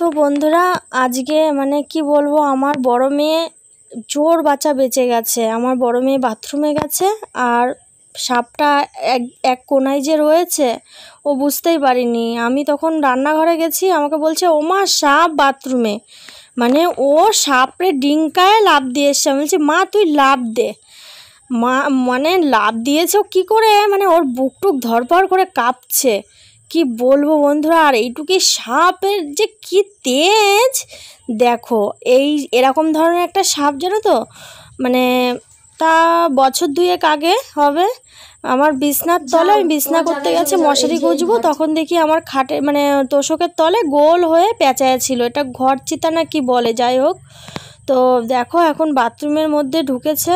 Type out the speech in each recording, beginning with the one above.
তো বন্ধুরা, আজকে মানে কি বলব, আমার বড় মেয়ে জোর বাচ্চা বেঁচে গেছে। আমার বড় মেয়ে বাথরুমে গেছে আর সাপটা এক এক কোনায় যে রয়েছে, ও বুঝতেই পারিনি। আমি তখন রান্নাঘরে গেছি, আমাকে বলছে, ওমা, সাপ বাথরুমে। মানে ও সাপরে ডিঙ্কায় লাভ দিয়ে এসছে। আমি বলছি, মা, তুই লাভ দে। মা মানে লাভ দিয়েছে কী করে? মানে ওর বুক টুক ধরপড় করে কাঁপছে। কি বলব বন্ধুরা? আর এইটুকি সাপের যে কি তেজ? দেখো এই এরকম ধরনের একটা সাপ জানো তো? মানে তা বছর দুয়েক আগে হবে। আমার বিছনার তলে আমি বিছনা করতে গেছে মশারি গুজবো তখন দেখি আমার খাটে মানে তোষকের তলে গোল হয়ে পেঁচায় ছিল। এটা ঘর চিতা না কি বলে যাই হোক। তো দেখো এখন বাথরুমের মধ্যে ঢুকেছে।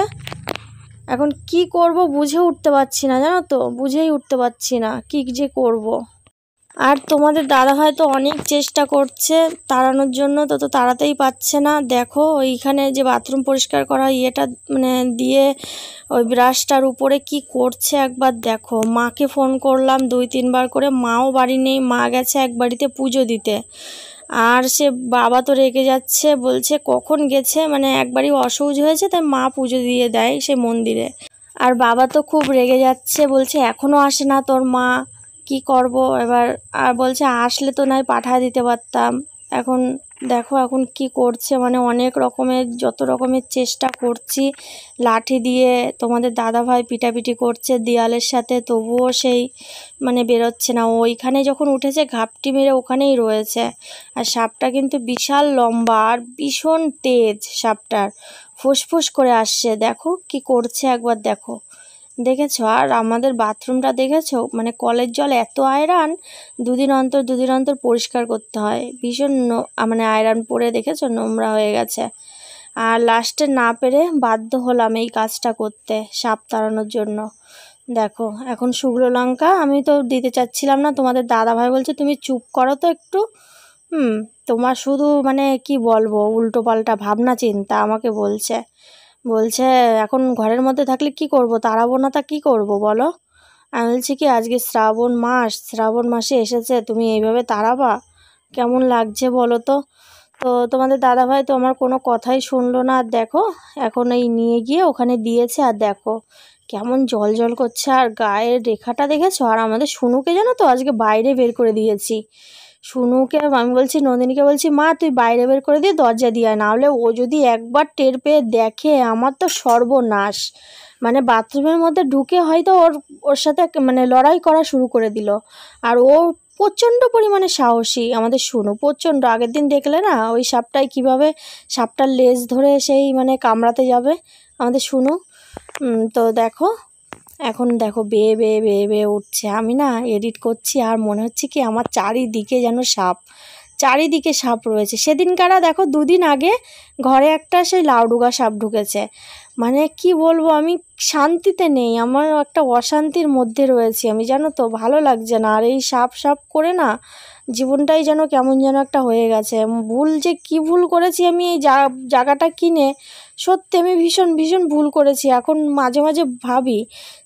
এখন কি করব বুঝে উঠতে পারছি না জানো তো? বুঝেই উঠতে পারছি না কি যে করব। আর তোমাদের দাদা হয়তো অনেক চেষ্টা করছে তাড়ানোর জন্য, তো তো তাড়াতেই পাচ্ছে না। দেখো, ওইখানে যে বাথরুম পরিষ্কার করা, ইয়েটা মানে দিয়ে ওই ব্রাশটার উপরে কি করছে একবার দেখো। মাকে ফোন করলাম দুই, তিনবার করে, মাও বাড়ি নেই, মা গেছে এক বাড়িতে পুজো দিতে। আর সে বাবা তো রেগে যাচ্ছে, বলছে কখন গেছে মানে একবারই অসৌজ হয়েছে, তাই মা পুজো দিয়ে দেয় সে মন্দিরে। আর বাবা তো খুব রেগে যাচ্ছে, বলছে এখনও আসে না তোর মা। কি করব? এবার আর বলছে, আসলে তো নয় পাঠা দিতে পারতাম। এখন দেখো, এখন কি করছে? মানে অনেক রকমের, যত রকমের চেষ্টা করছি। লাঠি দিয়ে তোমাদের দাদা ভাই পিটাপিটি করছে দেয়ালের সাথে। তবুও সেই মানে বেরোচ্ছে না। ওইখানে যখন উঠেছে, ঘাপটি মেরে ওখানেই রয়েছে। আর সাপটা কিন্তু বিশাল লম্বা আর ভীষণ তেজ সাপটার। ফুসফুস করে আসছে। দেখো কি করছে একবার দেখো। দেখেছ? আর আমাদের বাথরুমটা দেখেছ? মানে কলের জল এত আয়রন, দুদিন অন্তর দুদিন অন্তর পরিষ্কার করতে হয়। ভীষণ মানে আয়রন পরে দেখেছ? নোংরা হয়ে গেছে। আর লাস্টে না পেরে বাধ্য হলাম এই কাজটা করতে, সাপ তাড়ানোর জন্য। দেখো, এখন শুকনো লঙ্কা আমি তো দিতে চাচ্ছিলাম না। তোমাদের দাদা ভাই বলছে, তুমি চুপ করো তো একটু। হুম, তোমার শুধু মানে কি বলব? উল্টো পাল্টা ভাবনা চিন্তা আমাকে বলছে। বলছে, এখন ঘরের মধ্যে থাকলে কি করব? তাড়াবো না তা কী করব বলো? আমি বলছি কি, আজকে শ্রাবণ মাস, শ্রাবণ মাসে এসেছে, তুমি এইভাবে তাড়াবা কেমন লাগছে বলো তো? তো তোমাদের দাদাভাই তো আমার কোনো কথাই শুনলো না। আর দেখো, এখন এই নিয়ে গিয়ে ওখানে দিয়েছে, আর দেখো, কেমন জল জল করছে। আর গায়ের রেখাটা দেখেছ? আর আমাদের শুনুকে জানো তো আজকে বাইরে বের করে দিয়েছি। শুনুকে আমি বলছি, নন্দিনীকে বলছি, মা, তুই বাইরে বের করে দিয়ে দরজা দিয়ে নাহলে ও যদি একবার টের পেয়ে দেখে, আমার তো সর্বনাশ। মানে বাথরুমের মধ্যে ঢুকে হয়তো ওর ওর সাথে মানে লড়াই করা শুরু করে দিল। আর ও প্রচণ্ড পরিমাণে সাহসী। আমাদের শুনু প্রচণ্ড। আগের দিন দেখলে না, ওই সাপটায় কীভাবে সাপটার লেজ ধরে সেই মানে কামড়াতে যাবে? আমাদের শুনু। তো দেখো এখন দেখো বেয়ে বেয়ে বেয়ে বেয়ে উঠছে। আমি না এডিট করছি আর মনে হচ্ছে কি আমার চারিদিকে যেন সাপ। চারিদিকে সাপ রয়েছে। সেদিনকারা দেখো দুদিন আগে ঘরে একটা সেই লাউডুগা সাপ ঢুকেছে। মানে কি বলব, আমি শান্তিতে নেই। আমার একটা অশান্তির মধ্যে রয়েছি আমি, জানো তো? ভালো লাগছে না। আর এই সাপ সাপ করে না জীবনটাই যেন কেমন যেন একটা হয়ে গেছে। ভুল যে কি ভুল করেছি আমি এই জায়গাটা কিনে, সত্যি আমি ভীষণ ভীষণ ভুল করেছি। এখন মাঝে মাঝে ভাবি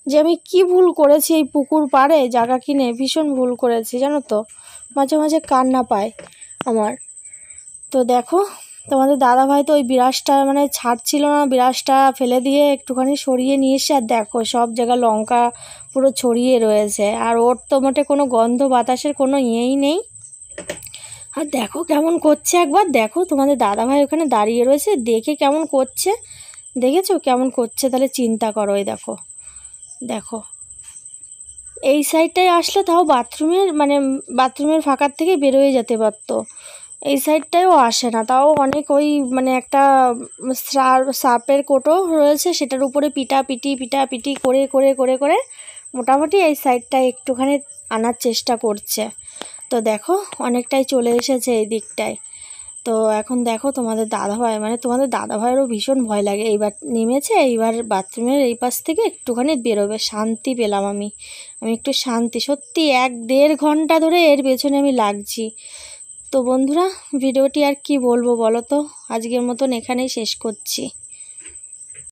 যে আমি কি ভুল করেছি এই পুকুর পাড়ে জায়গা কিনে, ভীষণ ভুল করেছি, জানো তো? মাঝে মাঝে কান্না পায় আমার। তো দেখো তোমাদের দাদাভাই তো ওই বিরাসটা মানে ছাড়ছিল না বিরাসটা ফেলে দিয়ে একটুখানি সরিয়ে নিয়ে এসে, আর দেখো সব জায়গায় লঙ্কা পুরো ছড়িয়ে রয়েছে, আর ওর তো মোটে কোনো গন্ধ বাতাসের কোনো ইয়েই নেই। আর দেখো কেমন করছে একবার, দেখো তোমাদের দাদাভাই ওখানে দাঁড়িয়ে রয়েছে, দেখে কেমন করছে, দেখেছ কেমন করছে, তাহলে চিন্তা করো এই দেখো দেখো। এই সাইডটায় আসলে তাও বাথরুমের মানে বাথরুমের ফাঁকার থেকে বেরোয় যেতে পারতো। এই সাইডটায়ও আসে না। তাও অনেক ওই মানে একটা সাপের কোটো রয়েছে, সেটার উপরে পিটা পিটি পিটা পিটি করে করে করে করে মোটামুটি এই সাইডটা একটুখানি আনার চেষ্টা করছে। তো দেখো, অনেকটাই চলে এসেছে এই দিকটায়। তো এখন দেখো তোমাদের দাদাভাই মানে তোমাদের দাদাভাইয়েরও ভীষণ ভয় লাগে। এইবার নেমেছে, এইবার বাথরুমের এই পাশ থেকে একটুখানি বেরোবে। শান্তি পেলাম আমি। আমি একটু শান্তি, সত্যি এক দেড় ঘণ্টা ধরে এর পেছনে আমি লাগছি। তো বন্ধুরা ভিডিওটি আর কি বলব বলো তো? আজকের মতন এখানেই শেষ করছি।